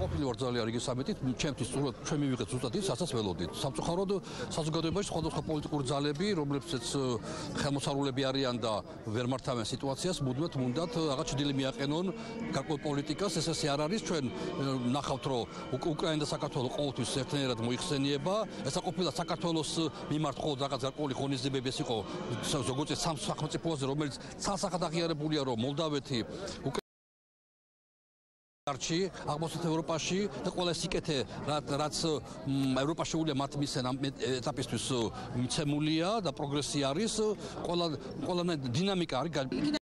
კმაყოფილი ვარ ძალიან რიგი სამეთით, ჩემთვის სწორად ჩვენ მივიღეთ ზუსტად ის, რასაც ველოდით. სამწუხაროდ საზოგადოებაში სხვადასხვა პოლიტიკური ძალები, რომლებსაც ხელმოსარულები არიან და ვერ მართავენ სიტუაციას, მუდმივად უნდათ რაღაც ჭრილი მიაყენონ გარკვეულ პოლიტიკას, ეს ესე არ არის ჩვენ ნახავთ რომ უკრაინა და საქართველოს ყოველთვის ერთნაირად მოიხსენიება, ესა ყოფილა? საქართველოს მიმართ ყოველ რაღაც გარკვეული ღონისძიებები. ეს იყო ზოგადად სამ სახელმწიფოზე რომელიც ცალსახად აღიარებულია რომ მოლდავეთი არჩი აღმოსავლეთ ევროპაში და ყველა სიკეთე რაც ევროპაში უნდა მათ მისცენ ამ ეტაპისთვის მიცემულია და პროგრესი არის ყველა ყველა დინამიკა არის